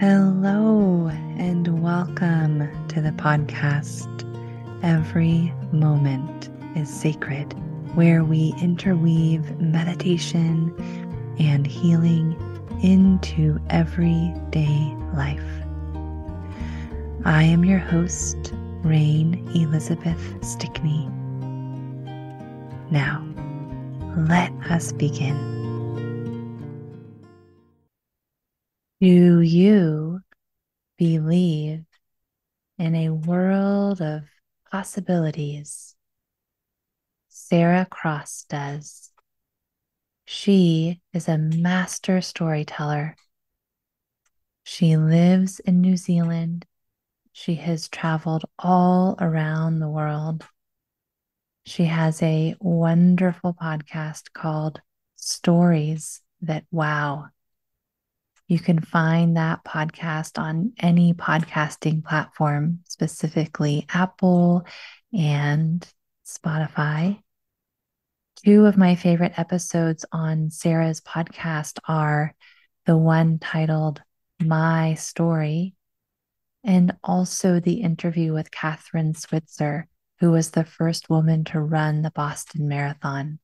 Hello, and welcome to the podcast. Every moment is sacred, where we interweave meditation and healing into everyday life. I am your host, Rain Elizabeth Stickney. Now, let us begin. Do you believe in a world of possibilities? Sarah Cross does. She is a master storyteller. She lives in New Zealand. She has traveled all around the world. She has a wonderful podcast called Stories That Wow. You can find that podcast on any podcasting platform, specifically Apple and Spotify. Two of my favorite episodes on Sarah's podcast are the one titled My Story and also the interview with Kathrine Switzer, who was the first woman to run the Boston Marathon.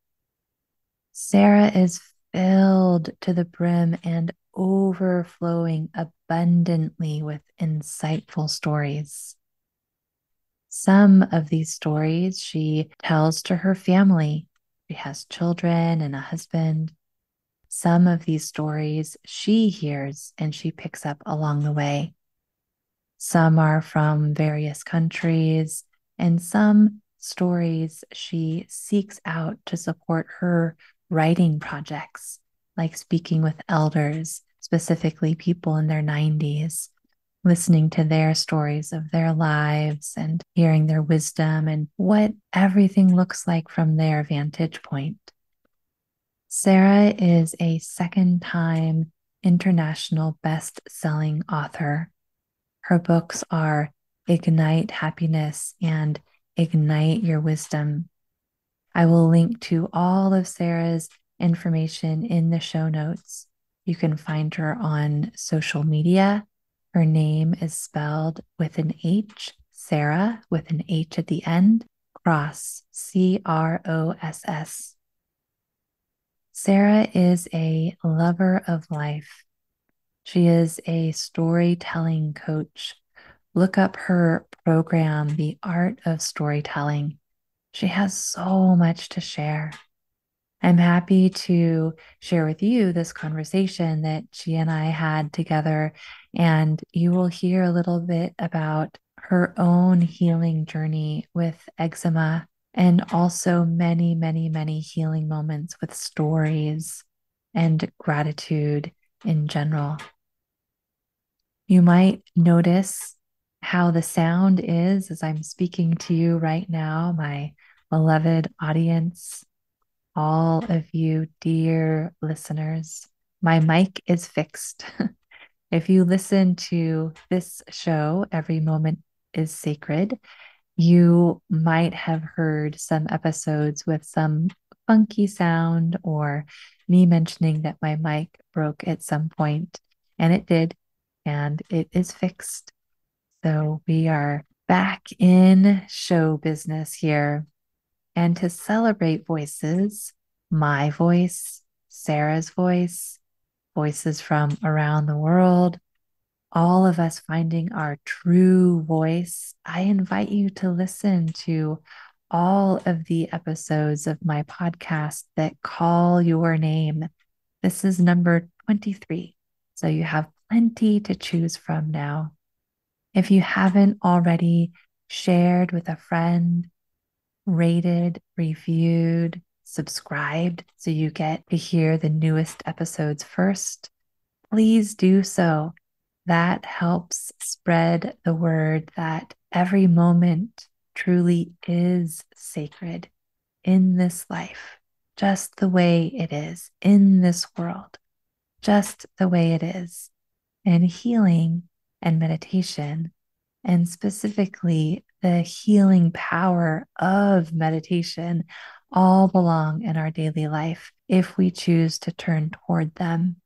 Sarah is filled to the brim and overflowing abundantly with insightful stories. Some of these stories she tells to her family. She has children and a husband. Some of these stories she hears and she picks up along the way. Some are from various countries, and some stories she seeks out to support her writing projects, like speaking with elders specifically people in their 90s, listening to their stories of their lives and hearing their wisdom and what everything looks like from their vantage point. Sarah is a second time international best selling author. Her books are Ignite Happiness and Ignite Your Wisdom. I will link to all of Sarah's information in the show notes. You can find her on social media. Her name is spelled with an H, Sarah, with an H at the end, Cross, C R O S S. Sarah is a lover of life. She is a storytelling coach. Look up her program, The Art of Storytelling. She has so much to share. I'm happy to share with you this conversation that she and I had together. And you will hear a little bit about her own healing journey with eczema and also many, many, many healing moments with stories and gratitude in general. You might notice how the sound is as I'm speaking to you right now, my beloved audience all of you, dear listeners. My mic is fixed. if you listen to this show, Every Moment is Sacred, you might have heard some episodes with some funky sound or me mentioning that my mic broke at some point, and it did, and it is fixed. So we are back in show business here and to celebrate voices, my voice, Sarah's voice, voices from around the world, all of us finding our true voice, I invite you to listen to all of the episodes of my podcast that call your name. This is number 23. So you have plenty to choose from now. If you haven't already shared with a friend, rated, reviewed, subscribed so you get to hear the newest episodes first, please do so. That helps spread the word that every moment truly is sacred in this life, just the way it is in this world, just the way it is. And healing and meditation, and specifically the healing power of meditation all belong in our daily life if we choose to turn toward them.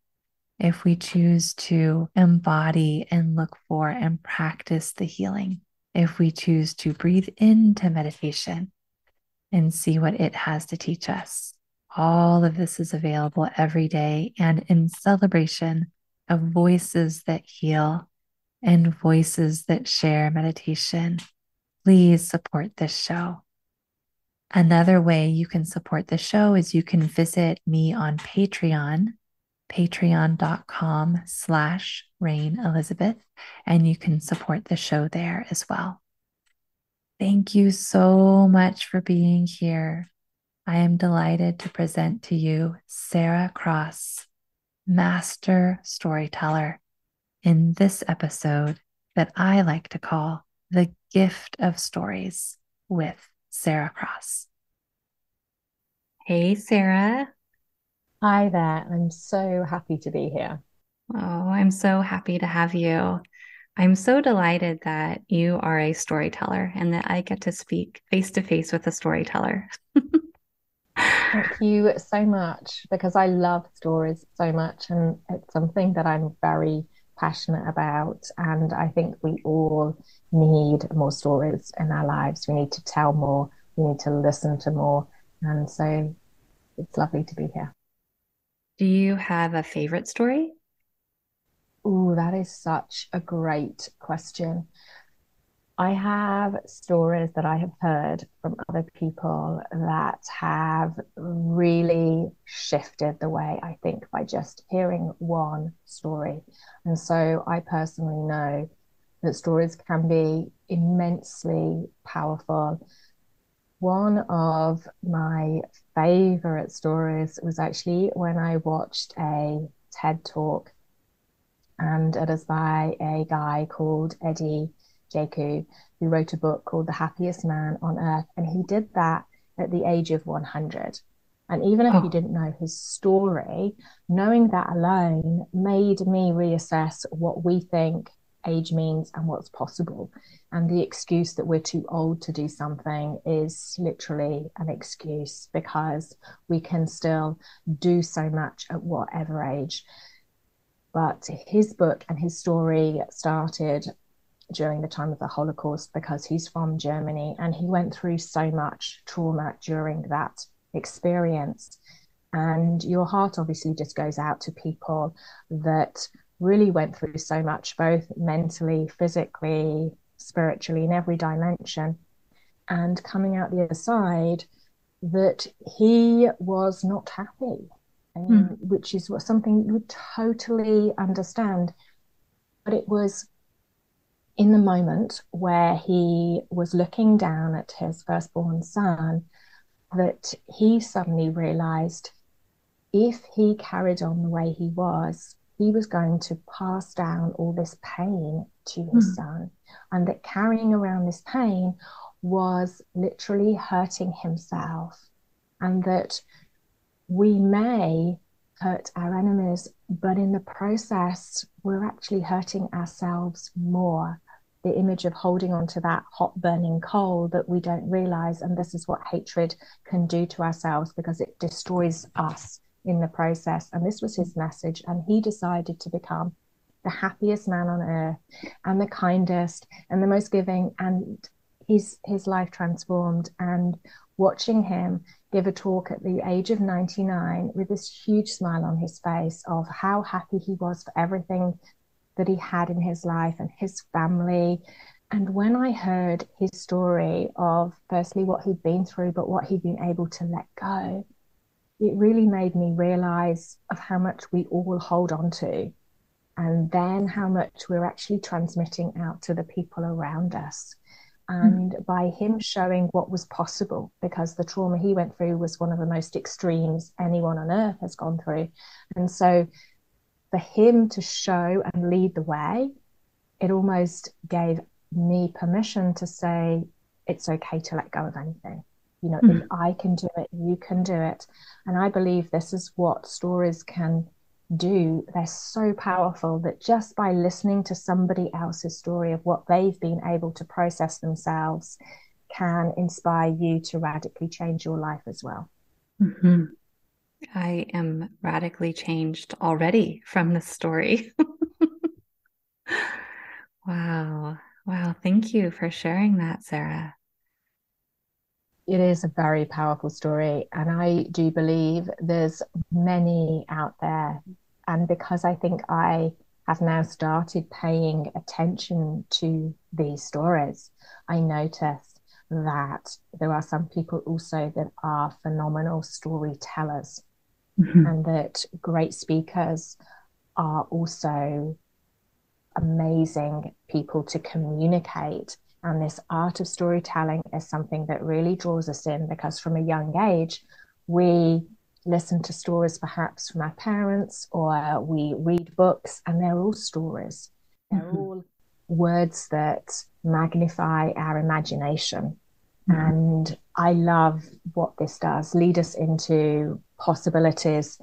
if we choose to embody and look for and practice the healing, if we choose to breathe into meditation and see what it has to teach us. All of this is available every day and in celebration of voices that heal and voices that share meditation. Please support this show. Another way you can support the show is you can visit me on Patreon, patreon.com slash Rain Elizabeth, and you can support the show there as well. Thank you so much for being here. I am delighted to present to you Sarah Cross, Master Storyteller, in this episode that I like to call The Gift of Stories with Sarah Cross. Hey, Sarah. Hi there. I'm so happy to be here. Oh, I'm so happy to have you. I'm so delighted that you are a storyteller and that I get to speak face to face with a storyteller. Thank you so much because I love stories so much and it's something that I'm very passionate about. And I think we all need more stories in our lives. We need to tell more, we need to listen to more. And so it's lovely to be here. Do you have a favorite story? Oh, that is such a great question. I have stories that I have heard from other people that have really shifted the way I think by just hearing one story. And so I personally know that stories can be immensely powerful. One of my favorite stories was actually when I watched a TED talk, and it is by a guy called Eddie Jaku, who wrote a book called The Happiest Man on Earth. And he did that at the age of 100. And even if oh. you didn't know his story, knowing that alone made me reassess what we think age means and what's possible. And the excuse that we're too old to do something is literally an excuse because we can still do so much at whatever age. But his book and his story started during the time of the Holocaust because he's from Germany and he went through so much trauma during that experience. And your heart obviously just goes out to people that really went through so much, both mentally, physically, spiritually, in every dimension. And coming out the other side, that he was not happy, mm. which is what something you would totally understand. But it was in the moment where he was looking down at his firstborn son that he suddenly realized if he carried on the way he was, he was going to pass down all this pain to his mm. son, and that carrying around this pain was literally hurting himself, and that we may hurt our enemies, but in the process, we're actually hurting ourselves more the image of holding on to that hot burning coal that we don't realize. And this is what hatred can do to ourselves because it destroys us in the process. And this was his message. And he decided to become the happiest man on earth and the kindest and the most giving. And his, his life transformed. And watching him give a talk at the age of 99 with this huge smile on his face of how happy he was for everything that he had in his life and his family. And when I heard his story of firstly what he'd been through, but what he'd been able to let go, it really made me realize of how much we all hold on to and then how much we're actually transmitting out to the people around us. And mm. by him showing what was possible, because the trauma he went through was one of the most extremes anyone on earth has gone through. And so for him to show and lead the way, it almost gave me permission to say, it's okay to let go of anything. You know, mm. if I can do it, you can do it. And I believe this is what stories can do. They're so powerful that just by listening to somebody else's story of what they've been able to process themselves can inspire you to radically change your life as well. Mm-hmm. I am radically changed already from this story. wow. Wow. Thank you for sharing that, Sarah. It is a very powerful story. And I do believe there's many out there. And because I think I have now started paying attention to these stories, I notice that there are some people also that are phenomenal storytellers mm-hmm. and that great speakers are also amazing people to communicate. And this art of storytelling is something that really draws us in because from a young age, we listen to stories perhaps from our parents or we read books, and they're all stories. They're mm-hmm. all words that magnify our imagination. And I love what this does lead us into possibilities.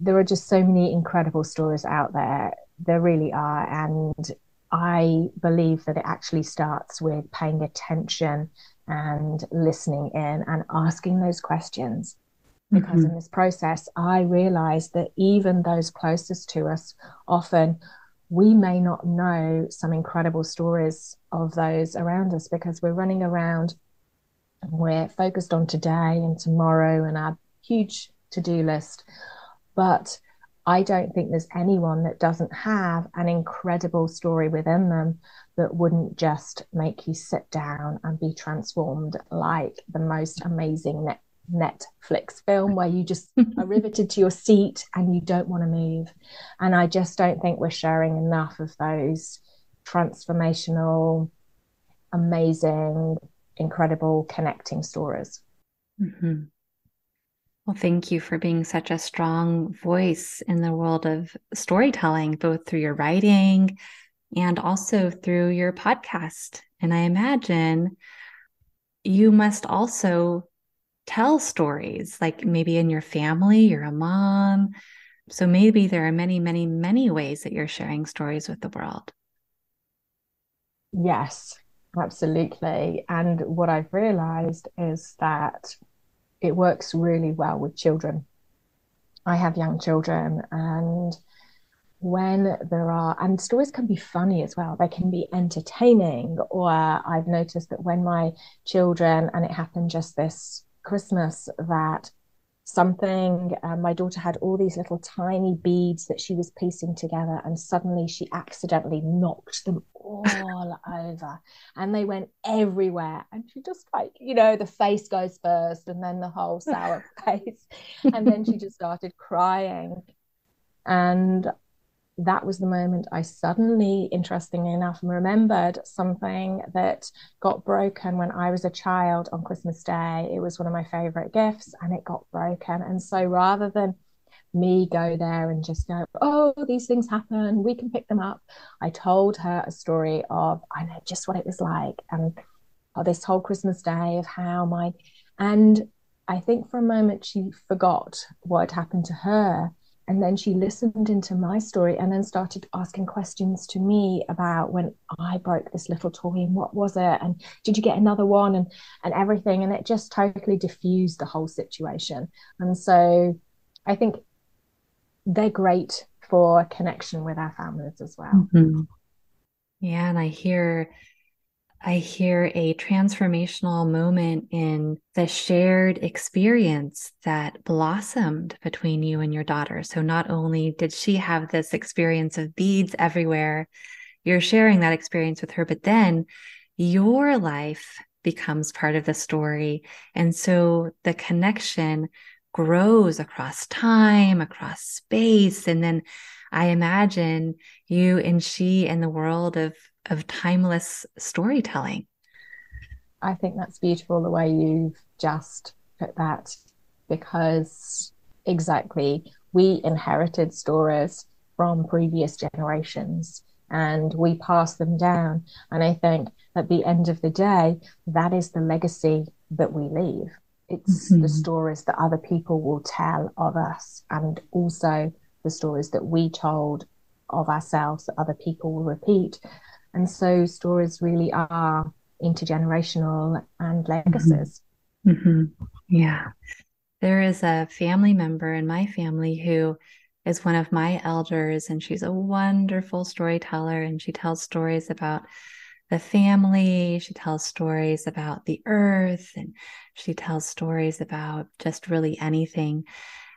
There are just so many incredible stories out there. There really are. And I believe that it actually starts with paying attention and listening in and asking those questions. Because mm-hmm. in this process, I realized that even those closest to us often we may not know some incredible stories of those around us because we're running around and we're focused on today and tomorrow and our huge to do list. But I don't think there's anyone that doesn't have an incredible story within them that wouldn't just make you sit down and be transformed like the most amazing Netflix film where you just are riveted to your seat and you don't want to move. And I just don't think we're sharing enough of those transformational, amazing, incredible connecting stories. Mm-hmm. Well, thank you for being such a strong voice in the world of storytelling, both through your writing and also through your podcast. And I imagine you must also tell stories, like maybe in your family, you're a mom. So maybe there are many, many, many ways that you're sharing stories with the world. Yes, absolutely. And what I've realized is that it works really well with children. I have young children, and when there are, and stories can be funny as well, they can be entertaining. Or I've noticed that when my children, and it happened just this Christmas, that something. Um, my daughter had all these little tiny beads that she was piecing together, and suddenly she accidentally knocked them all over and they went everywhere. And she just like, you know, the face goes first and then the whole sour face. And then she just started crying. And that was the moment I suddenly, interestingly enough, remembered something that got broken when I was a child on Christmas Day. It was one of my favorite gifts and it got broken. And so rather than me go there and just go, oh, these things happen, we can pick them up, I told her a story of, I know just what it was like. And oh, this whole Christmas Day of how my, and I think for a moment she forgot what had happened to her and then she listened into my story and then started asking questions to me about when I broke this little toy and what was it and did you get another one and and everything and it just totally diffused the whole situation and so I think they're great for connection with our families as well. Mm-hmm. Yeah, and I hear I hear a transformational moment in the shared experience that blossomed between you and your daughter. So, not only did she have this experience of beads everywhere, you're sharing that experience with her, but then your life becomes part of the story. And so the connection grows across time, across space. And then I imagine you and she in the world of of timeless storytelling. I think that's beautiful the way you've just put that because exactly we inherited stories from previous generations and we pass them down. And I think at the end of the day, that is the legacy that we leave. It's mm-hmm. the stories that other people will tell of us and also the stories that we told of ourselves that other people will repeat. And so stories really are intergenerational and legacies. Mm-hmm. Mm-hmm. Yeah. There is a family member in my family who is one of my elders, and she's a wonderful storyteller. And she tells stories about the family. She tells stories about the earth, and she tells stories about just really anything.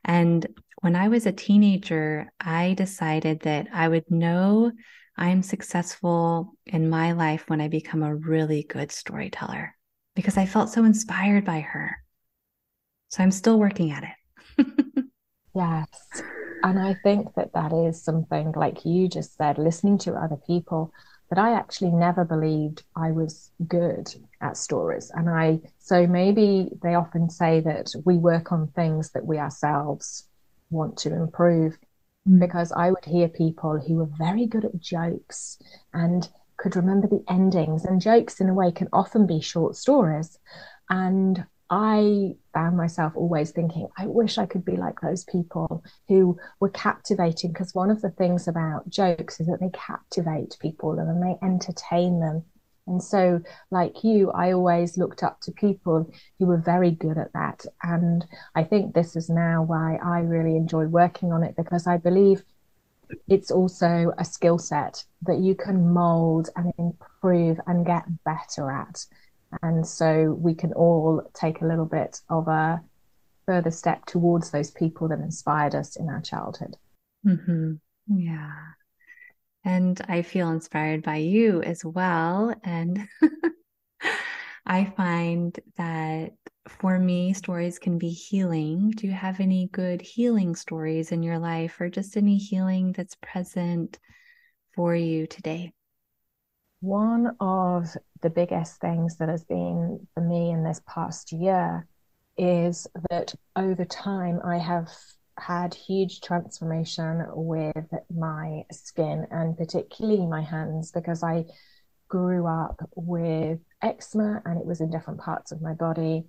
And when I was a teenager, I decided that I would know I'm successful in my life when I become a really good storyteller because I felt so inspired by her. So I'm still working at it. yes. And I think that that is something like you just said, listening to other people, that I actually never believed I was good at stories. And I, so maybe they often say that we work on things that we ourselves want to improve. Because I would hear people who were very good at jokes and could remember the endings, and jokes in a way can often be short stories. And I found myself always thinking, I wish I could be like those people who were captivating. Because one of the things about jokes is that they captivate people and they entertain them. And so, like you, I always looked up to people who were very good at that. And I think this is now why I really enjoy working on it because I believe it's also a skill set that you can mold and improve and get better at. And so we can all take a little bit of a further step towards those people that inspired us in our childhood. Mm-hmm. Yeah. And I feel inspired by you as well. And I find that for me, stories can be healing. Do you have any good healing stories in your life or just any healing that's present for you today? One of the biggest things that has been for me in this past year is that over time I have had huge transformation with my skin and particularly my hands because I grew up with eczema and it was in different parts of my body.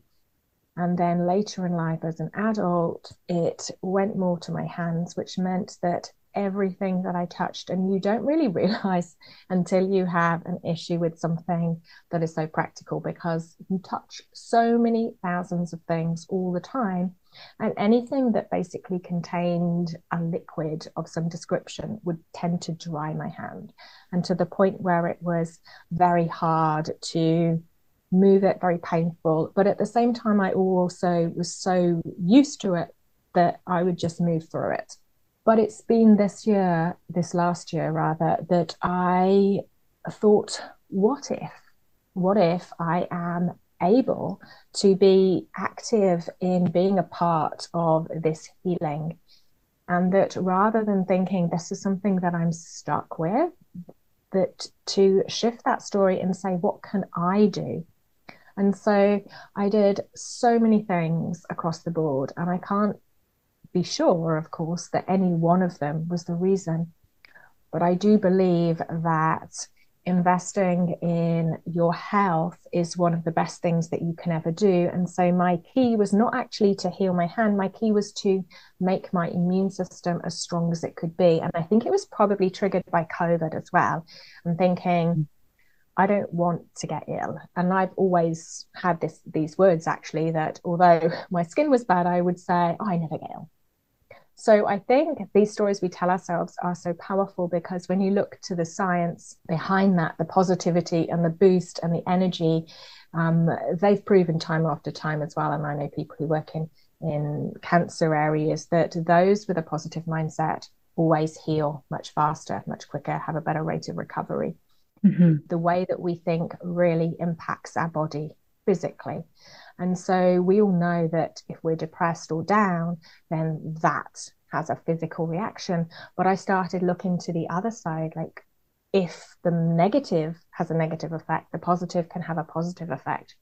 And then later in life, as an adult, it went more to my hands, which meant that everything that I touched. And you don't really realize until you have an issue with something that is so practical because you touch so many thousands of things all the time. And anything that basically contained a liquid of some description would tend to dry my hand. And to the point where it was very hard to move it, very painful. But at the same time, I also was so used to it that I would just move through it. But it's been this year, this last year rather, that I thought, what if? What if I am able to be active in being a part of this healing? And that rather than thinking this is something that I'm stuck with, that to shift that story and say, what can I do? And so I did so many things across the board, and I can't be sure, of course, that any one of them was the reason. But I do believe that investing in your health is one of the best things that you can ever do. And so my key was not actually to heal my hand, my key was to make my immune system as strong as it could be. And I think it was probably triggered by COVID as well. I'm thinking, mm. I don't want to get ill. And I've always had this these words actually that although my skin was bad, I would say, oh, I never get ill. So I think these stories we tell ourselves are so powerful because when you look to the science behind that, the positivity and the boost and the energy, um, they've proven time after time as well. And I know people who work in, in cancer areas that those with a positive mindset always heal much faster, much quicker, have a better rate of recovery. Mm-hmm. The way that we think really impacts our body physically. And so we all know that if we're depressed or down, then that has a physical reaction. But I started looking to the other side, like if the negative has a negative effect, the positive can have a positive effect.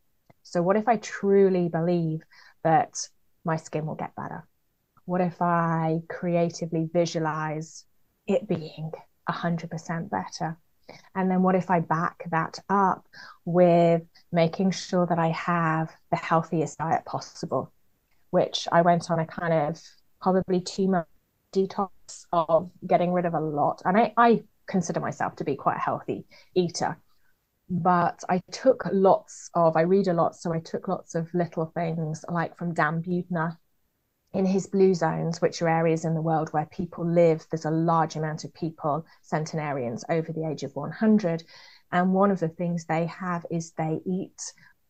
So, what if I truly believe that my skin will get better? What if I creatively visualize it being 100% better? And then what if I back that up with making sure that I have the healthiest diet possible, which I went on a kind of probably two month detox of getting rid of a lot. And I, I consider myself to be quite a healthy eater. But I took lots of, I read a lot, so I took lots of little things like from Dan Buettner, in his blue zones, which are areas in the world where people live, there's a large amount of people, centenarians over the age of 100. And one of the things they have is they eat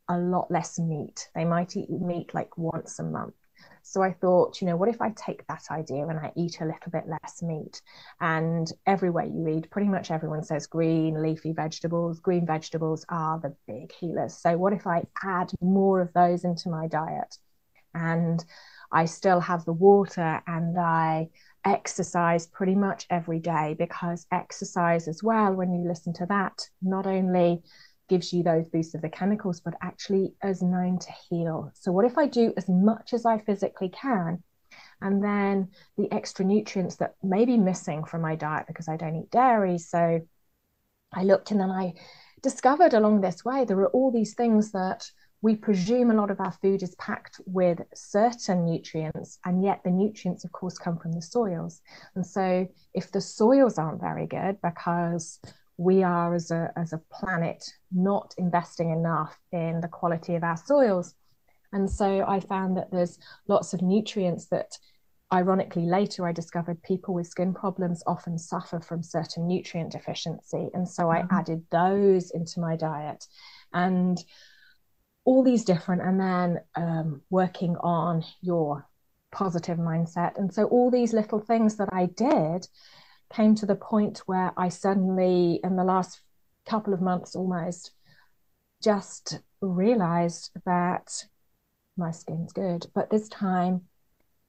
a lot less meat. They might eat meat like once a month. So I thought, you know, what if I take that idea and I eat a little bit less meat? And everywhere you read, pretty much everyone says green, leafy vegetables. Green vegetables are the big healers. So what if I add more of those into my diet? And I still have the water and I exercise pretty much every day because exercise as well, when you listen to that, not only gives you those boosts of the chemicals, but actually is known to heal. So, what if I do as much as I physically can? And then the extra nutrients that may be missing from my diet because I don't eat dairy. So, I looked and then I discovered along this way there are all these things that we presume a lot of our food is packed with certain nutrients, and yet the nutrients, of course, come from the soils. And so, if the soils aren't very good because we are, as a, as a planet, not investing enough in the quality of our soils. And so, I found that there's lots of nutrients that ironically later i discovered people with skin problems often suffer from certain nutrient deficiency and so i mm-hmm. added those into my diet and all these different, and then um, working on your positive mindset. And so all these little things that I did came to the point where I suddenly, in the last couple of months almost, just realized that my skin's good. But this time,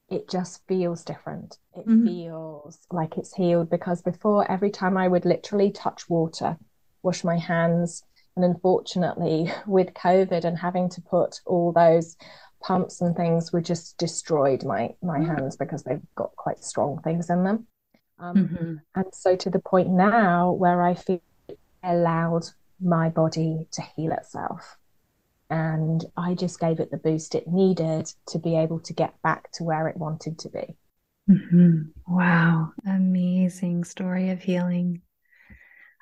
it just feels different. It mm-hmm. feels like it's healed because before, every time I would literally touch water, wash my hands, and unfortunately, with COVID and having to put all those pumps and things, were just destroyed my my mm. hands because they've got quite strong things in them. Um, mm-hmm. And so to the point now where I feel allowed my body to heal itself. And I just gave it the boost it needed to be able to get back to where it wanted to be. Mm-hmm. Wow. Amazing story of healing.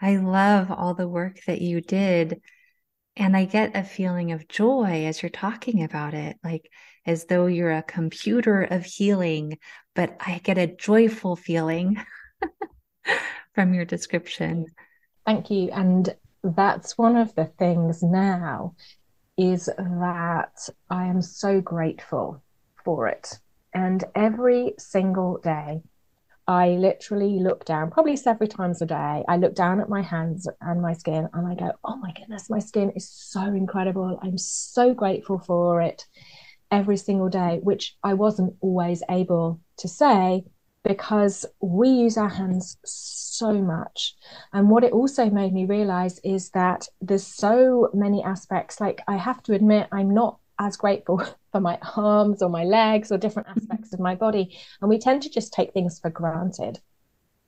I love all the work that you did. And I get a feeling of joy as you're talking about it, like as though you're a computer of healing, but I get a joyful feeling from your description. Thank you. And that's one of the things now is that I am so grateful for it. And every single day, I literally look down, probably several times a day. I look down at my hands and my skin and I go, oh my goodness, my skin is so incredible. I'm so grateful for it every single day, which I wasn't always able to say because we use our hands so much. And what it also made me realize is that there's so many aspects. Like, I have to admit, I'm not as grateful for my arms or my legs or different mm-hmm. aspects of my body. And we tend to just take things for granted.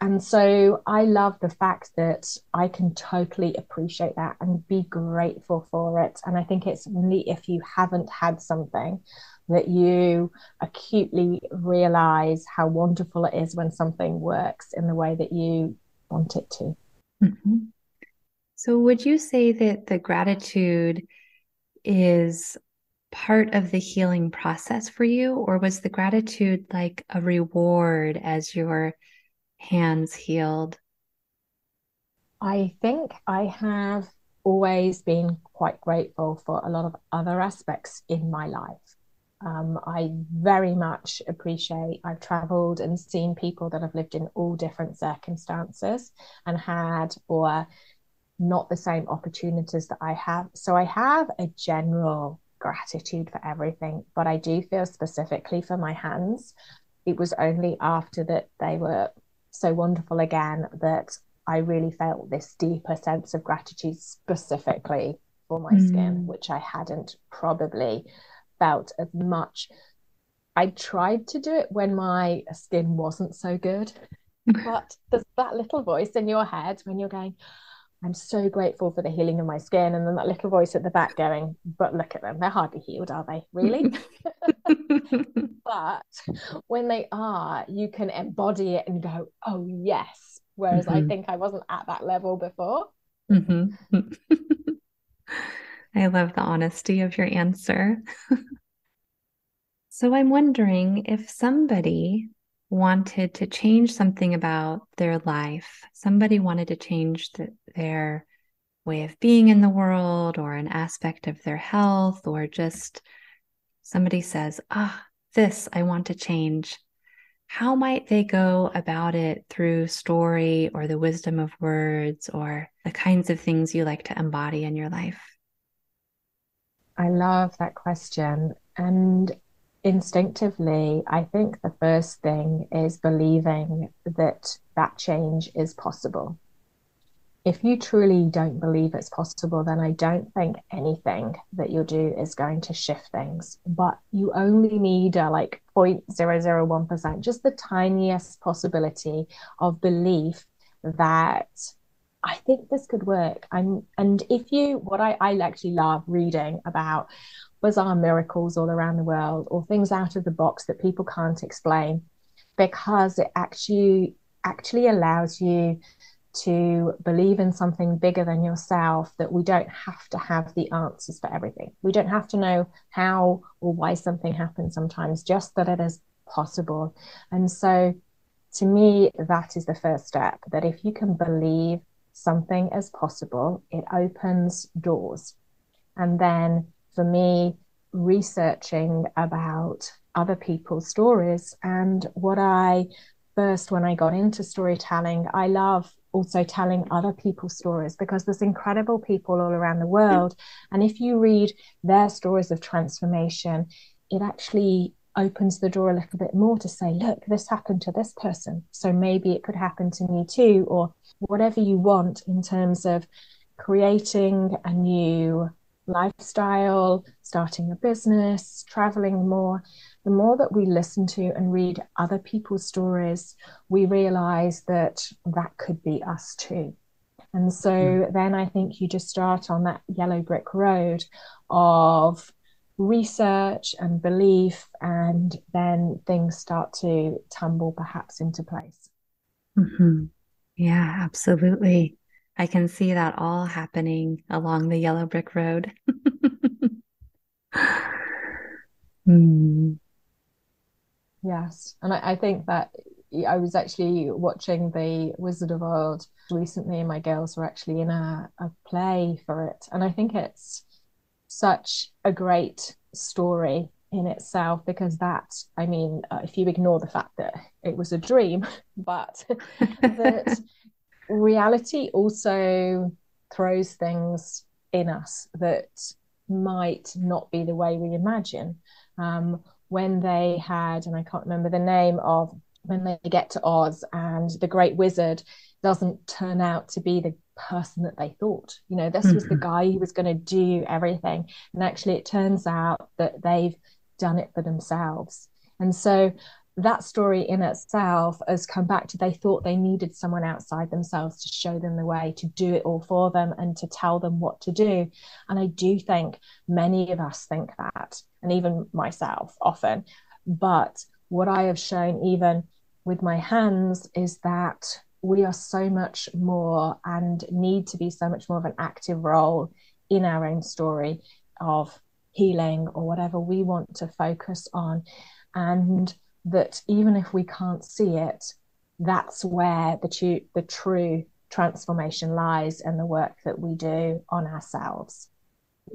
And so I love the fact that I can totally appreciate that and be grateful for it. And I think it's only if you haven't had something that you acutely realize how wonderful it is when something works in the way that you want it to. Mm-hmm. So, would you say that the gratitude is part of the healing process for you, or was the gratitude like a reward as your hands healed? I think I have always been quite grateful for a lot of other aspects in my life. Um, I very much appreciate I've traveled and seen people that have lived in all different circumstances and had or not the same opportunities that I have. So I have a general gratitude for everything, but I do feel specifically for my hands. It was only after that they were so wonderful again that I really felt this deeper sense of gratitude specifically for my mm. skin, which I hadn't probably felt as much. I tried to do it when my skin wasn't so good, but there's that little voice in your head when you're going, I'm so grateful for the healing of my skin. And then that little voice at the back going, but look at them, they're hardly healed, are they? Really? but when they are, you can embody it and go, oh, yes. Whereas mm-hmm. I think I wasn't at that level before. Mm-hmm. I love the honesty of your answer. So I'm wondering if somebody wanted to change something about their life, somebody wanted to change the, their way of being in the world or an aspect of their health, or just somebody says, ah, this I want to change. How might they go about it through story or the wisdom of words or the kinds of things you like to embody in your life? I love that question. And instinctively, I think the first thing is believing that that change is possible. If you truly don't believe it's possible, then I don't think anything that you'll do is going to shift things. But you only need a like 0.001%, just the tiniest possibility of belief that I think this could work. I'm, and if you, what I, I actually love reading about bizarre miracles all around the world or things out of the box that people can't explain because it actually actually allows you to believe in something bigger than yourself that we don't have to have the answers for everything. We don't have to know how or why something happens sometimes, just that it is possible. And so to me, that is the first step that if you can believe something is possible, it opens doors. And then for me, researching about other people's stories and what I first, when I got into storytelling, I love also telling other people's stories because there's incredible people all around the world. And if you read their stories of transformation, it actually opens the door a little bit more to say, look, this happened to this person. So maybe it could happen to me too, or whatever you want in terms of creating a new lifestyle, starting a business, traveling more, the more that we listen to and read other people's stories, we realize that that could be us too. And so mm. then I think you just start on that yellow brick road of research and belief, and then things start to tumble perhaps into place. Mm-hmm. Yeah, absolutely. I can see that all happening along the yellow brick road. mm. Yes. And I, I, think that I was actually watching The Wizard of Oz recently, and my girls were actually in a, a play for it. And I think it's such a great story in itself because that, I mean, uh, if you ignore the fact that it was a dream, but that reality also throws things in us that might not be the way we imagine. Um, when they had, and I can't remember the name of, when they get to Oz and the great wizard doesn't turn out to be the person that they thought. You know, this mm-hmm. was the mm-hmm. guy who was going to do everything. And actually, it turns out that they've done it for themselves. And so that story in itself has come back to they thought they needed someone outside themselves to show them the way to do it all for them and to tell them what to do. And i do think many of us think that and even myself often. But what i have shown even with my hands is that we are so much more and need to be so much more of an active role in our own story of healing or whatever we want to focus on. And that even if we can't see it, that's where the, tu- the true transformation lies and the work that we do on ourselves.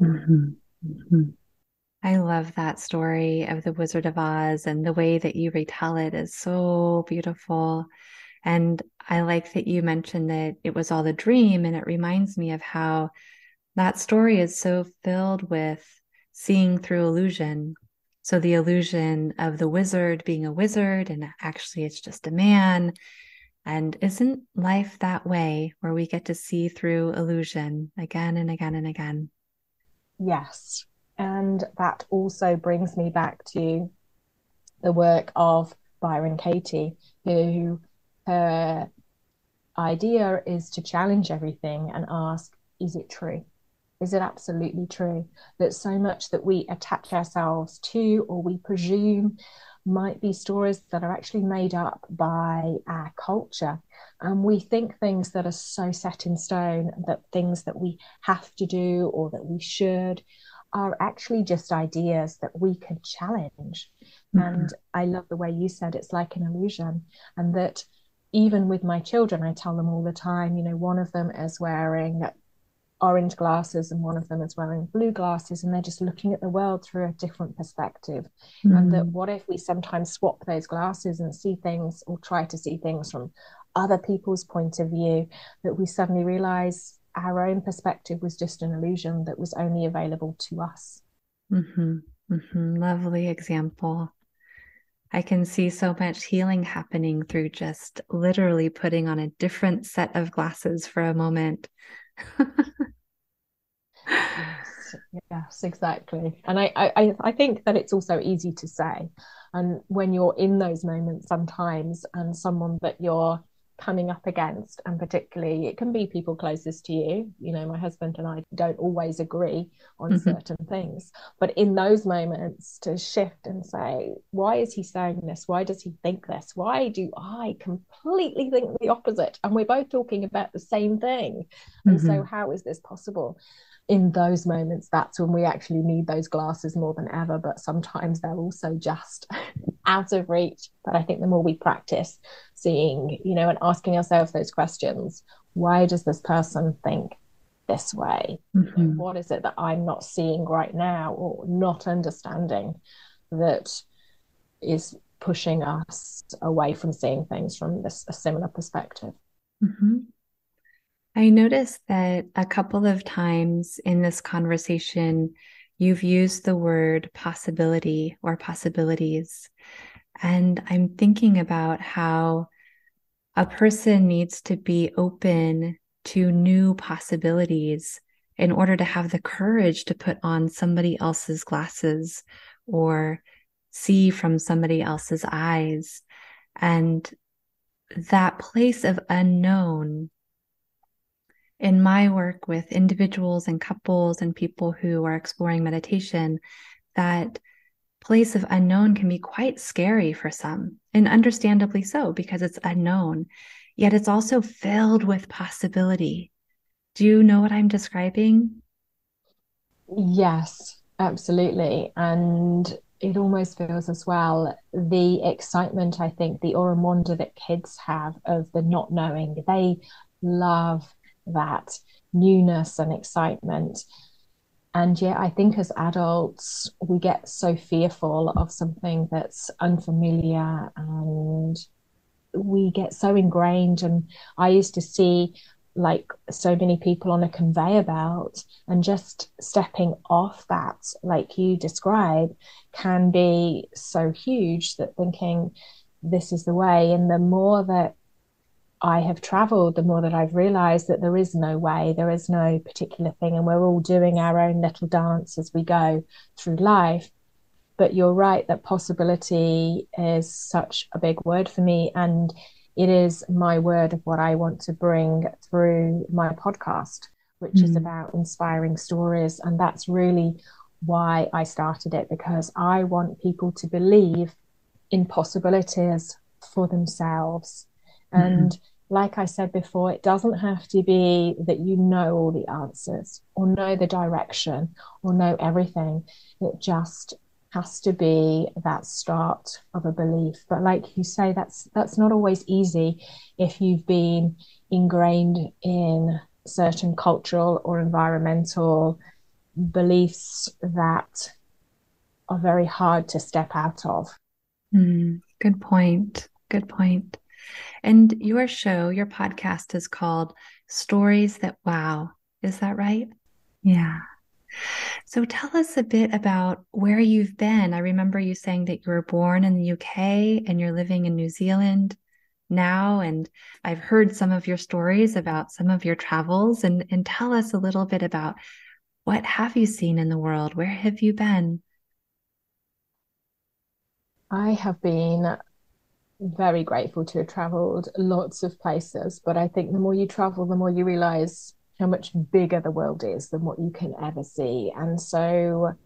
Mm-hmm. Mm-hmm. I love that story of the Wizard of Oz and the way that you retell it is so beautiful. And I like that you mentioned that it was all a dream. And it reminds me of how that story is so filled with seeing through illusion so the illusion of the wizard being a wizard and actually it's just a man. And isn't life that way where we get to see through illusion again and again and again? Yes. And that also brings me back to the work of Byron Katie, who her idea is to challenge everything and ask, is it true? Is it absolutely true that so much that we attach ourselves to or we presume might be stories that are actually made up by our culture. And we think things that are so set in stone that things that we have to do or that we should are actually just ideas that we can challenge. Mm-hmm. And I love the way you said it's like an illusion, and that even with my children, I tell them all the time, you know, one of them is wearing orange glasses and one of them is wearing blue glasses and they're just looking at the world through a different perspective mm. and that what if we sometimes swap those glasses and see things or try to see things from other people's point of view that we suddenly realize our own perspective was just an illusion that was only available to us mm-hmm. Mm-hmm. lovely example I can see so much healing happening through just literally putting on a different set of glasses for a moment yes, yes, exactly. And I, I, I think that it's also easy to say. And when you're in those moments sometimes and someone that you're coming up against and particularly it can be people closest to you you know my husband and I don't always agree on mm-hmm. certain things but in those moments to shift and say why is he saying this why does he think this why do I completely think the opposite and we're both talking about the same thing and mm-hmm. so how is this possible in those moments, that's when we actually need those glasses more than ever. But sometimes they're also just out of reach. But I think the more we practice seeing, you know, and asking ourselves those questions why does this person think this way? Mm-hmm. You know, what is it that I'm not seeing right now or not understanding that is pushing us away from seeing things from this a similar perspective? Mm-hmm. I noticed that a couple of times in this conversation, you've used the word possibility or possibilities. And I'm thinking about how a person needs to be open to new possibilities in order to have the courage to put on somebody else's glasses or see from somebody else's eyes. And that place of unknown in my work with individuals and couples and people who are exploring meditation, that place of unknown can be quite scary for some, and understandably so, because it's unknown. Yet it's also filled with possibility. Do you know what I'm describing? Yes, absolutely. And it almost feels as well the excitement, I think, the wonder that kids have of the not knowing. They love that newness and excitement. And yet, I think as adults, we get so fearful of something that's unfamiliar and we get so ingrained. And I used to see like so many people on a conveyor belt and just stepping off that like you describe can be so huge that thinking this is the way and the more that I have traveled, the more that I've realized that there is no way, there is no particular thing, and we're all doing our own little dance as we go through life. But you're right that possibility is such a big word for me. And it is my word of what I want to bring through my podcast, which mm. is about inspiring stories. And that's really why I started it, because I want people to believe in possibilities for themselves. Mm-hmm. And like I said before, it doesn't have to be that you know all the answers or know the direction or know everything. It just has to be that start of a belief. But like you say, that's that's not always easy if you've been ingrained in certain cultural or environmental beliefs that are very hard to step out of. Mm, good point. Good point. And your show, your podcast is called Stories That Wow. Is that right? Yeah. So tell us a bit about where you've been. I remember you saying that you were born in the UK and you're living in New Zealand now. And I've heard some of your stories about some of your travels and, and tell us a little bit about what have you seen in the world? Where have you been? I have been very grateful to have traveled lots of places. But I think the more you travel, the more you realize how much bigger the world is than what you can ever see. And so,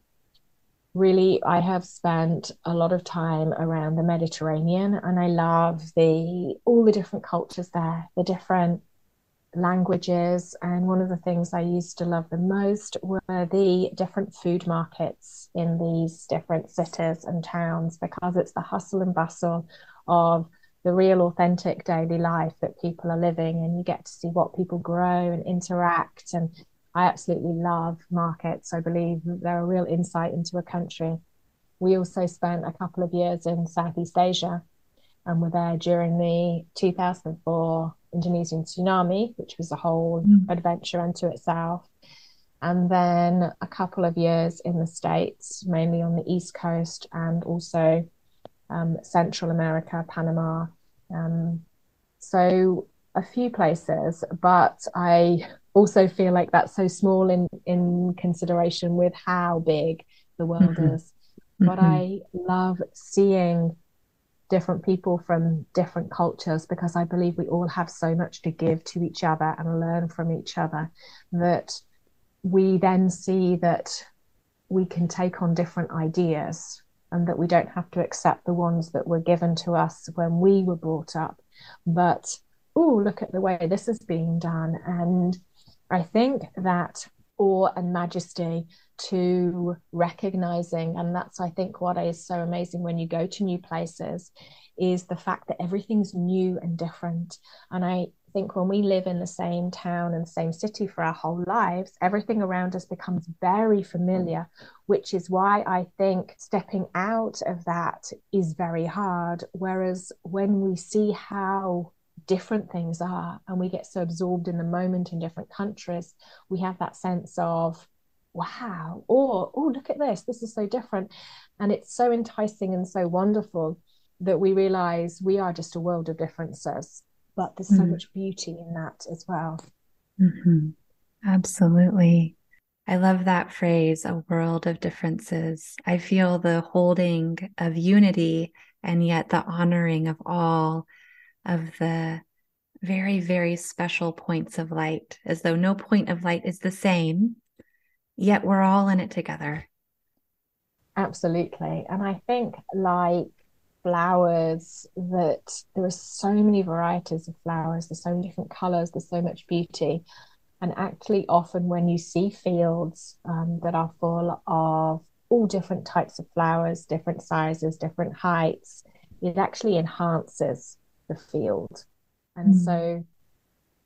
really, I have spent a lot of time around the Mediterranean, and I love the all the different cultures there, the different languages. And one of the things I used to love the most were the different food markets in these different cities and towns because it's the hustle and bustle of the real authentic daily life that people are living and you get to see what people grow and interact and I absolutely love markets. I believe they're a real insight into a country. We also spent a couple of years in Southeast Asia and were there during the 2004 Indonesian tsunami, which was a whole mm. adventure unto itself. And then a couple of years in the States, mainly on the East Coast and also um, Central America, Panama. Um, so a few places, but I also feel like that's so small in, in consideration with how big the world mm-hmm. is. But mm-hmm. I love seeing different people from different cultures because I believe we all have so much to give to each other and learn from each other that we then see that we can take on different ideas and that we don't have to accept the ones that were given to us when we were brought up. But, oh, look at the way this is being done. And I think that awe and majesty to recognizing and that's i think what is so amazing when you go to new places is the fact that everything's new and different and i think when we live in the same town and same city for our whole lives everything around us becomes very familiar which is why i think stepping out of that is very hard. Whereas when we see how different things are and we get so absorbed in the moment in different countries we have that sense of wow or oh look at this. This is so different. And it's so enticing and so wonderful that we realize we are just a world of differences but there's so mm much beauty in that as well mm-hmm. absolutely I love that phrase, a world of differences. I feel the holding of unity and yet the honoring of all of the very, very special points of light, as though no point of light is the same, yet we're all in it together. Absolutely. And I think, like flowers, that there are so many varieties of flowers, there's so many different colors, there's so much beauty. And actually, often when you see fields um, that are full of all different types of flowers, different sizes, different heights, it actually enhances the field. And mm. so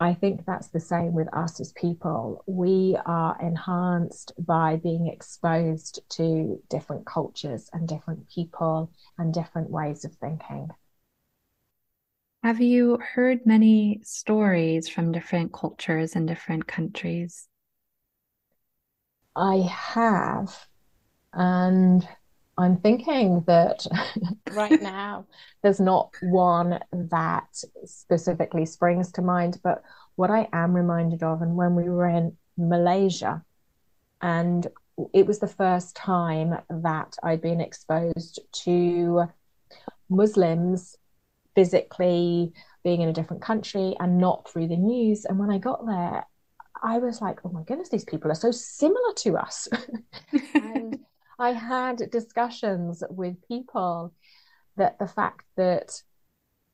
I think that's the same with us as people. We are enhanced by being exposed to different cultures and different people and different ways of thinking. Have you heard many stories from different cultures and different countries? I have. And I'm thinking that right now there's not one that specifically springs to mind, but what I am reminded of, and when we were in Malaysia, and it was the first time that I'd been exposed to Muslims physically being in a different country and not through the news. And when I got there, I was like, oh my goodness, these people are so similar to us. and I had discussions with people that the fact that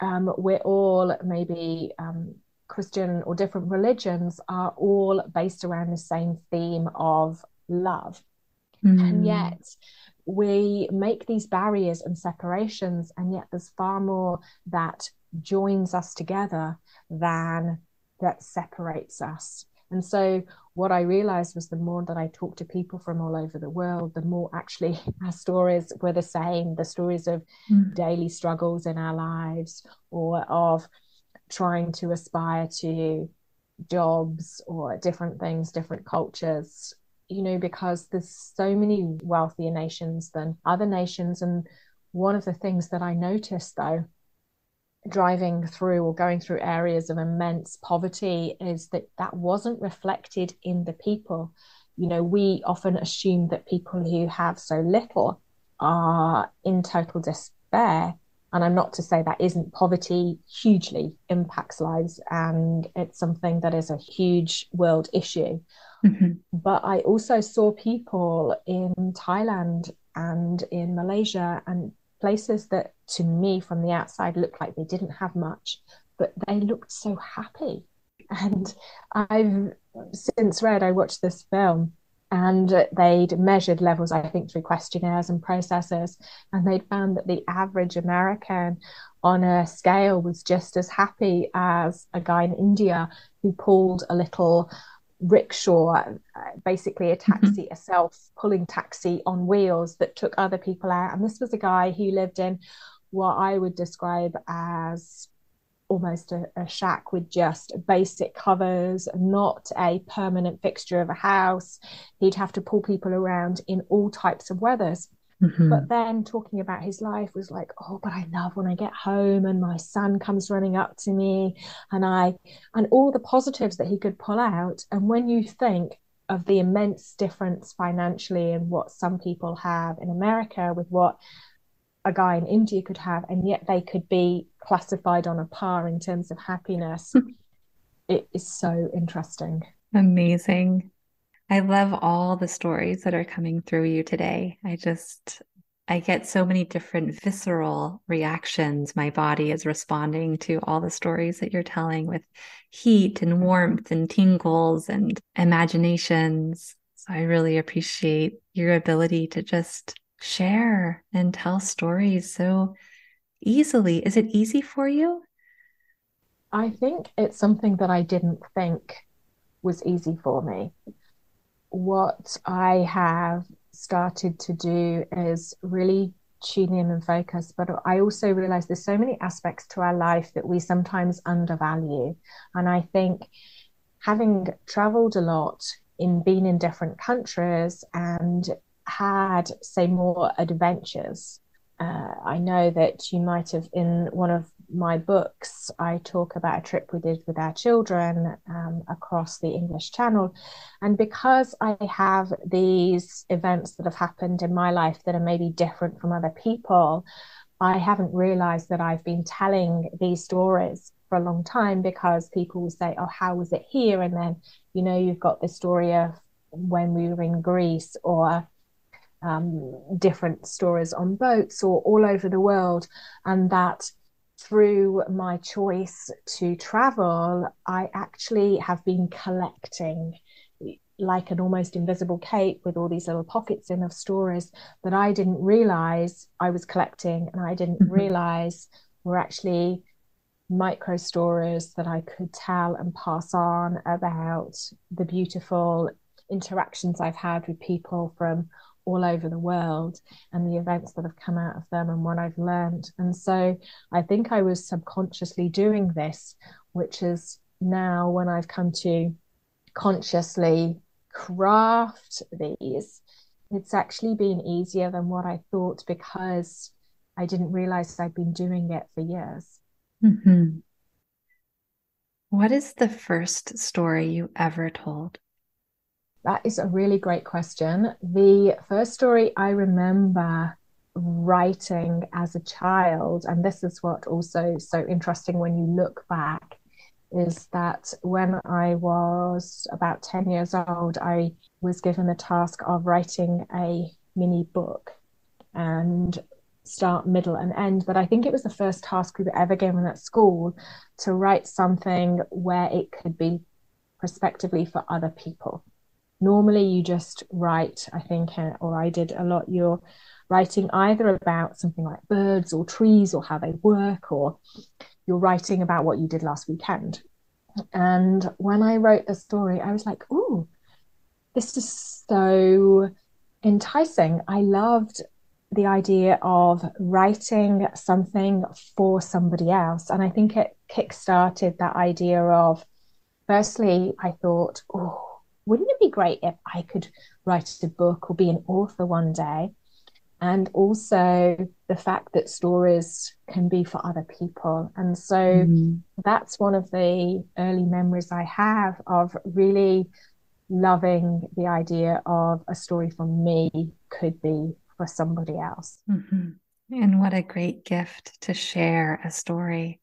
um, we're all maybe um, Christian or different religions are all based around the same theme of love. Mm. And yet we make these barriers and separations, and yet there's far more that joins us together than that separates us. And so, what I realized was the more that I talked to people from all over the world, the more actually our stories were the same the stories of mm. daily struggles in our lives or of trying to aspire to jobs or different things, different cultures, you know, because there's so many wealthier nations than other nations. And one of the things that I noticed though driving through or going through areas of immense poverty is that that wasn't reflected in the people. You know, we often assume that people who have so little are in total despair. And I'm not to say that isn't poverty hugely impacts lives and it's something that is a huge world issue. Mm-hmm. But I also saw people in Thailand and in Malaysia and places that to me from the outside looked like they didn't have much, but they looked so happy. And I've since read, I watched this film and they'd measured levels, I think, through questionnaires and processes, and they'd found that the average American on a scale was just as happy as a guy in India who pulled a little rickshaw, basically a mm-hmm. taxi, mm-hmm. a self pulling taxi on wheels that took other people out. And this was a guy who lived in what I would describe as almost a, a, shack with just basic covers, not a permanent fixture of a house. He'd have to pull people around in all types of weathers. Mm-hmm. But then talking about his life was like, oh, but I love when I get home and my son comes running up to me and I, and all the positives that he could pull out. And when you think of the immense difference financially and what some people have in America with what a guy in India could have, and yet they could be classified on a par in terms of happiness. it is so interesting. Amazing. I love all the stories that are coming through you today. I just, I get so many different visceral reactions. My body is responding to all the stories that you're telling with heat and warmth and tingles and imaginations. So I really appreciate your ability to just share and tell stories so easily. Is it easy for you? I think it's something that I didn't think was easy for me what I have started to do is really tune in and focus. But I also realize there's so many aspects to our life that we sometimes undervalue. And I think having traveled a lot in being in different countries and had, say, more adventures. Uh, I know that you might have, in one of my books, I talk about a trip we did with our children um, across the English Channel. And because I have these events that have happened in my life that are maybe different from other people, I haven't realized that I've been telling these stories for a long time because people will say, Oh, how was it here? And then, you know, you've got the story of when we were in Greece or um, different stories on boats or all over the world. And that through my choice to travel, I actually have been collecting like an almost invisible cape with all these little pockets in of stories that I didn't realize I was collecting and I didn't mm-hmm. realize were actually micro stories that I could tell and pass on about the beautiful interactions I've had with people from all over the world and the events that have come out of them and what I've learned. And so I think I was subconsciously doing this, which is now when I've come to consciously craft these, it's actually been easier than what I thought because I didn't realize I'd been doing it for years. Mm-hmm. What is the first story you ever told? That is a really great question. The first story I remember writing as a child, and this is what also so interesting when you look back, is that when I was about 10 years old, I was given the task of writing a mini book and start, middle, and end. But I think it was the first task we were ever given at school to write something where it could be prospectively for other people normally you just write i think uh, or i did a lot you're writing either about something like birds or trees or how they work or you're writing about what you did last weekend. And when i wrote the story i was like oh this is so enticing. I loved the idea of writing something for somebody else and i think it kick-started that idea of firstly i thought oh wouldn't it be great if I could write a book or be an author one day? And also the fact that stories can be for other people. And so mm-hmm. that's one of the early memories I have of really loving the idea of a story from me could be for somebody else. Mm-hmm. And what a great gift to share a story.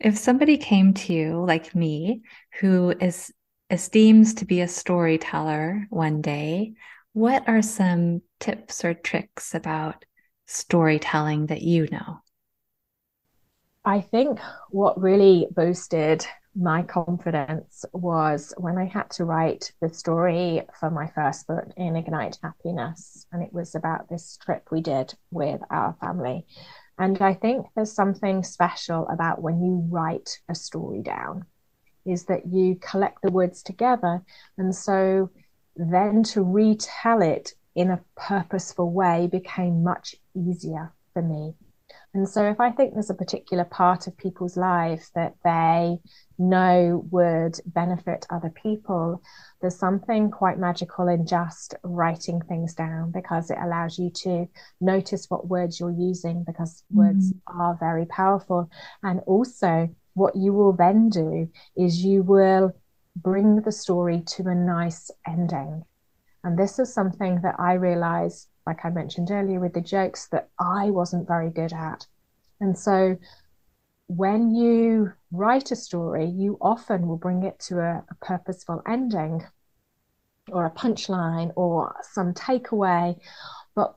If somebody came to you, like me, who is esteems to be a storyteller one day, what are some tips or tricks about storytelling that you know? I think what really boosted my confidence was when I had to write the story for my first book in Ignite Happiness. And it was about this trip we did with our family. And I think there's something special about when you write a story down, is that you collect the words together. And so then to retell it in a purposeful way became much easier for me. And so, if I think there's a particular part of people's lives that they know would benefit other people, there's something quite magical in just writing things down because it allows you to notice what words you're using because mm. words are very powerful. And also, what you will then do is you will bring the story to a nice ending. And this is something that I realized like I mentioned earlier with the jokes, that I wasn't very good at. And so when you write a story, you often will bring it to a, a purposeful ending or a punchline or some takeaway. But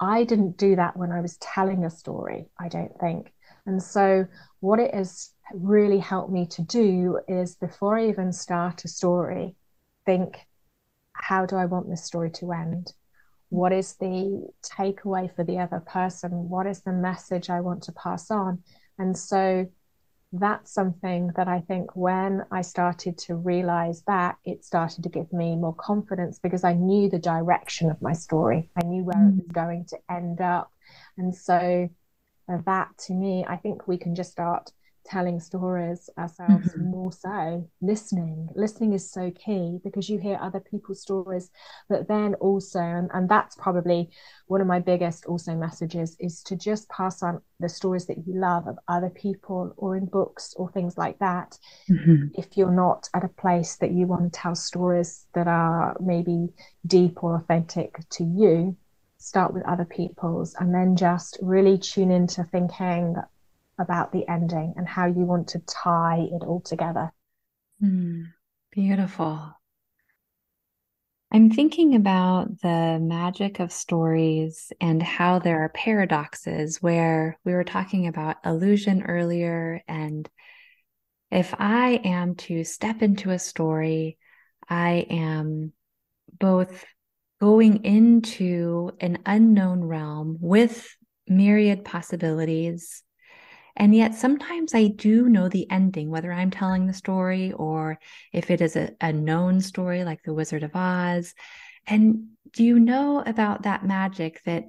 I didn't do that when I was telling a story, I don't think. And so, what it has really helped me to do is before I even start a story, think, how do I want this story to end? what is the takeaway for the other person what is the message i want to pass on and so that's something that i think when i started to realize that it started to give me more confidence because i knew the direction of my story i knew where mm. it was going to end up and so uh, that to me i think we can just start telling stories ourselves mm-hmm. more so listening listening is so key because you hear other people's stories but then also and, and that's probably one of my biggest also messages is to just pass on the stories that you love of other people or in books or things like that mm-hmm. if you're not at a place that you want to tell stories that are maybe deep or authentic to you start with other people's and then just really tune into thinking about the ending and how you want to tie it all together. Mm, beautiful. I'm thinking about the magic of stories and how there are paradoxes where we were talking about illusion earlier. And if I am to step into a story, I am both going into an unknown realm with myriad possibilities and yet, sometimes I do know the ending, whether I'm telling the story or if it is a, a known story like The Wizard of Oz. And do you know about that magic that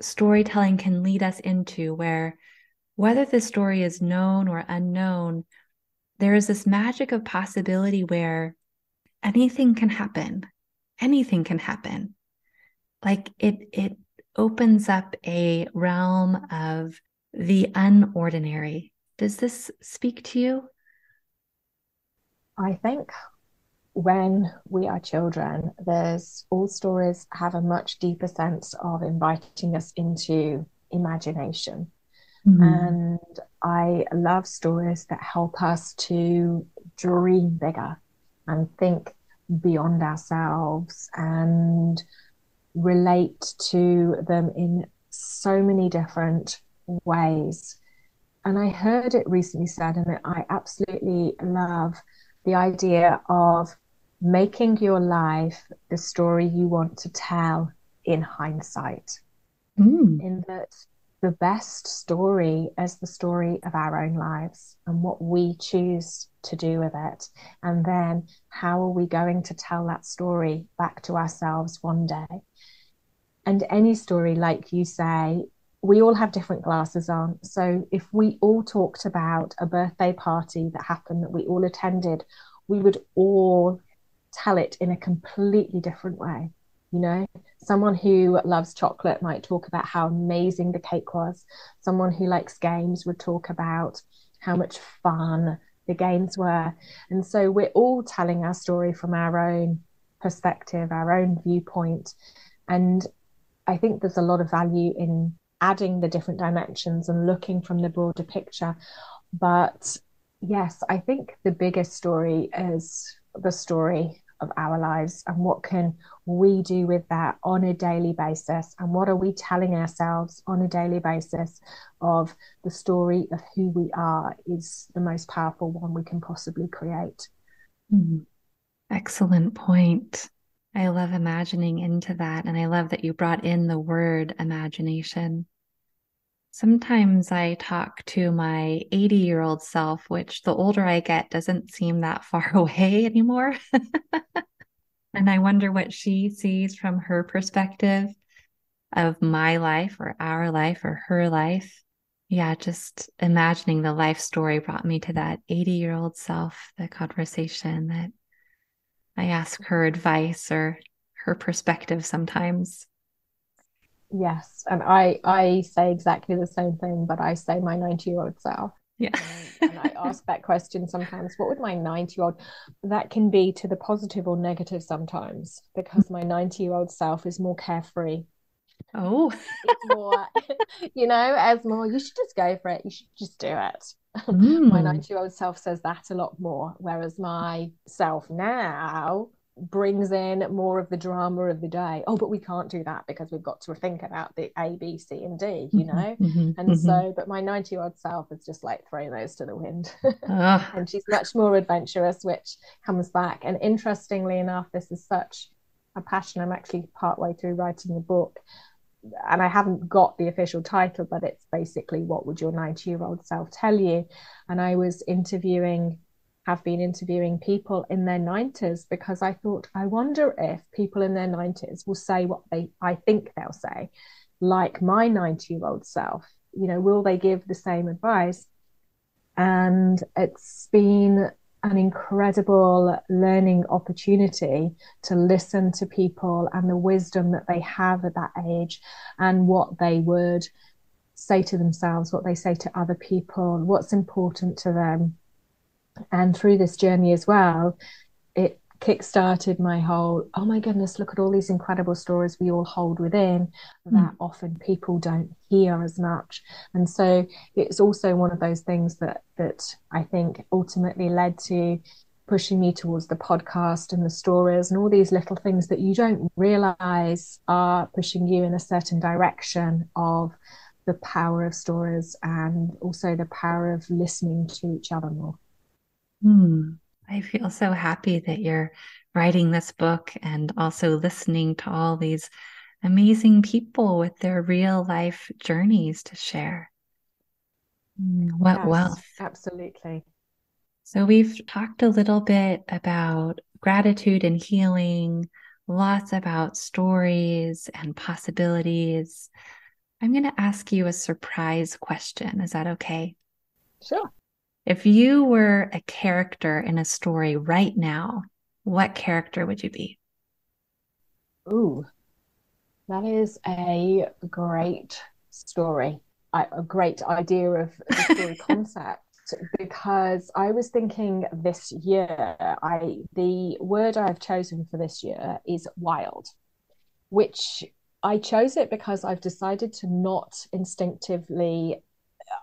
storytelling can lead us into, where whether the story is known or unknown, there is this magic of possibility where anything can happen. Anything can happen. Like it, it opens up a realm of the unordinary. Does this speak to you? I think when we are children, there's all stories have a much deeper sense of inviting us into imagination. Mm-hmm. And I love stories that help us to dream bigger and think beyond ourselves and relate to them in so many different ways. And I heard it recently said, and I absolutely love the idea of making your life the story you want to tell in hindsight. Mm. In that the best story is the story of our own lives and what we choose to do with it. And then how are we going to tell that story back to ourselves one day? And any story, like you say, we all have different glasses on. So if we all talked about a birthday party that happened that we all attended, we would all tell it in a completely different way. You know, someone who loves chocolate might talk about how amazing the cake was. Someone who likes games would talk about how much fun the games were. And so we're all telling our story from our own perspective, our own viewpoint. And I think there's a lot of value in adding the different dimensions and looking from the broader picture. But yes, I think the biggest story is the story of our lives and what can we do with that on a daily basis and what are we telling ourselves on a daily basis of the story of who we are is the most powerful one we can possibly create mm. excellent point i love imagining into that and i love that you brought in the word imagination Sometimes I talk to my 80 year old self, which the older I get doesn't seem that far away anymore. and I wonder what she sees from her perspective of my life or our life or her life. Yeah, just imagining the life story brought me to that 80 year old self, the conversation that I ask her advice or her perspective sometimes. Yes, and I I say exactly the same thing, but I say my 90 year old self. Yeah. and I ask that question sometimes. What would my 90 year old that can be to the positive or negative sometimes because my 90 year old self is more carefree. Oh, it's more, you know, as more, you should just go for it. You should just do it. Mm. my 90 year old self says that a lot more. Whereas my self now brings in more of the drama of the day. Oh, but we can't do that because we've got to think about the A, B, C, and D, you mm-hmm, know? Mm-hmm, and mm-hmm. so, but my 90 year old self is just like throwing those to the wind. oh. and she's much more adventurous, which comes back. And interestingly enough, this is such a passion. I'm actually partway through writing the book. And I haven't got the official title, but it's basically what would your 90 year old self tell you? And I was interviewing have been interviewing people in their 90s because I thought, I wonder if people in their 90s will say what they I think they'll say, like my 90 year old self. You know, will they give the same advice? And it's been an incredible learning opportunity to listen to people and the wisdom that they have at that age and what they would say to themselves, what they say to other people, what's important to them and through this journey as well, it kick-started my whole oh my goodness look at all these incredible stories we all hold within mm. that often people don't hear as much and so it's also one of those things that that i think ultimately led to pushing me towards the podcast and the stories and all these little things that you don't realize are pushing you in a certain direction of the power of stories and also the power of listening to each other more Hmm. I feel so happy that you're writing this book and also listening to all these amazing people with their real life journeys to share. Hmm, what yes, wealth. Absolutely. So, we've talked a little bit about gratitude and healing, lots about stories and possibilities. I'm going to ask you a surprise question. Is that okay? Sure. If you were a character in a story right now, what character would you be? Ooh, that is a great story, a great idea of the story concept. Because I was thinking this year, I the word I've chosen for this year is wild, which I chose it because I've decided to not instinctively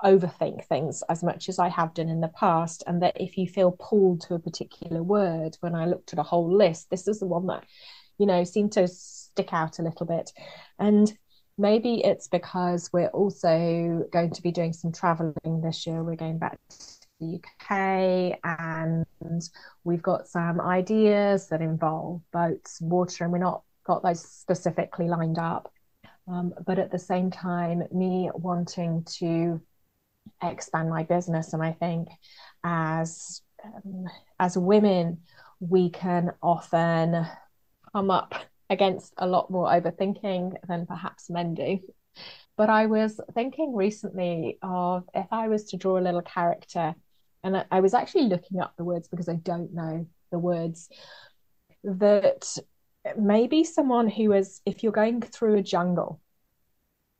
overthink things as much as I have done in the past. And that if you feel pulled to a particular word, when I looked at a whole list, this is the one that, you know, seemed to stick out a little bit. And maybe it's because we're also going to be doing some traveling this year. We're going back to the UK and we've got some ideas that involve boats, water, and we're not got those specifically lined up. Um, but at the same time, me wanting to expand my business. And I think as um, as women, we can often come up against a lot more overthinking than perhaps men do. But I was thinking recently of if I was to draw a little character, and I was actually looking up the words because I don't know the words, that maybe someone who is, if you're going through a jungle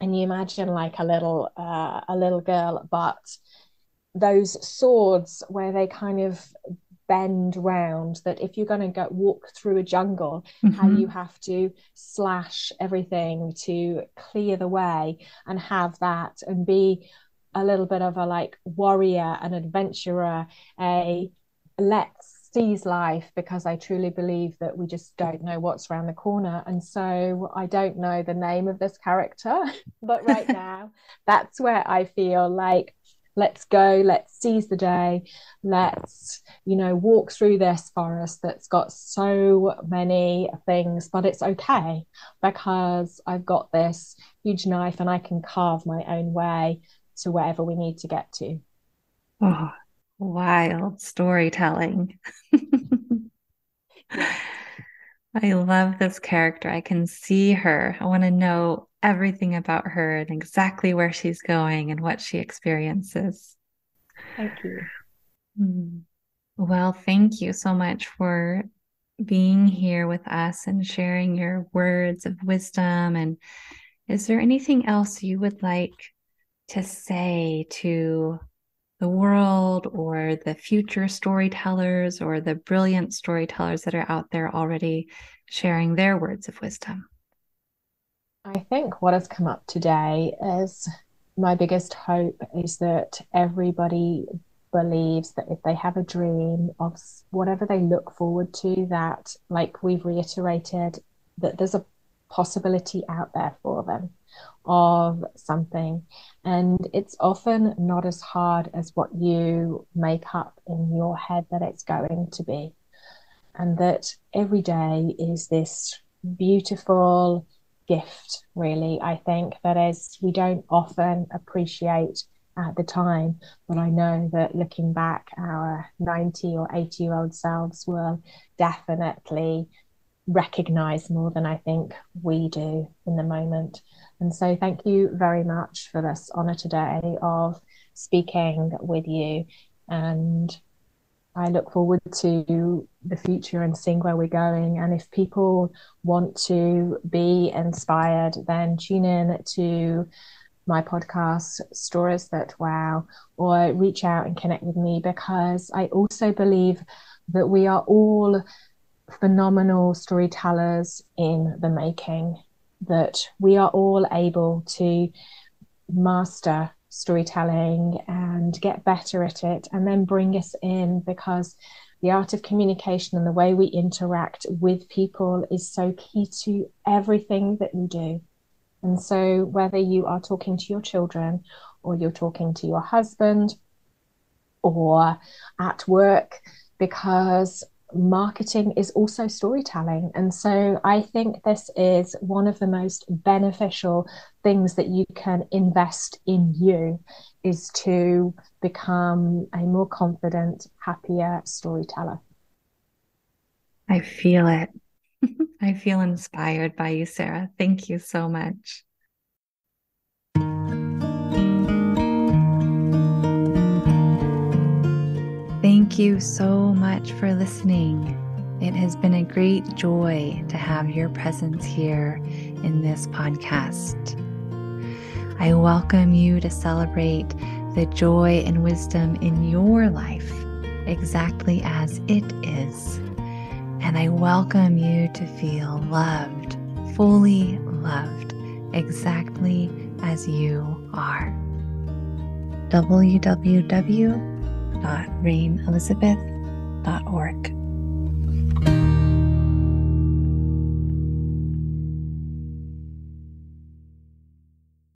and you imagine like a little uh, a little girl but those swords where they kind of bend round that if you're going to go walk through a jungle mm-hmm. how you have to slash everything to clear the way and have that and be a little bit of a like warrior an adventurer a let's seize life because I truly believe that we just don't know what's around the corner. And so I don't know the name of this character, but right now, that's where I feel like let's go let's seize the day let's you know walk through this forest that's got so many things but it's okay because i've got this huge knife and i can carve my own way to wherever we need to get to oh wild storytelling I love this character. I can see her. I want to know everything about her and exactly where she's going and what she experiences. Thank you. Hmm. Well, thank you so much for being here with us and sharing your words of wisdom. And is there anything else you would like to say to the world or the future storytellers or the brilliant storytellers that are out there already sharing their words of wisdom? I think what has come up today is my biggest hope is that everybody believes that if they have a dream of whatever they look forward to, that, like we've reiterated, that there's a possibility out there for them of something. And it's often not as hard as what you make up in your head that it's going to be. And that every day is this beautiful gift, really. I think that is, we don't often appreciate at the time, but I know that looking back, our 90 or 80 year old selves will definitely recognize more than I think we do in the moment. And so, thank you very much for this honor today of speaking with you. And I look forward to the future and seeing where we're going. And if people want to be inspired, then tune in to my podcast, Stories That Wow, or reach out and connect with me because I also believe that we are all phenomenal storytellers in the making, that we are all able to master storytelling and get better at it and then bring us in because the art of communication and the way we interact with people is so key to everything that we do. And so, whether you are talking to your children or you're talking to your husband or at work, because marketing is also storytelling. And so I think this is one of the most beneficial things that you can invest in you is to become a more confident, happier storyteller. I feel it. I feel inspired by you, Sarah. Thank you so much. Thank you so much for listening. It has been a great joy to have your presence here in this podcast. I welcome you to celebrate the joy and wisdom in your life exactly as it is. And I welcome you to feel loved, fully loved, exactly as you are. www www.rainelizabeth.org.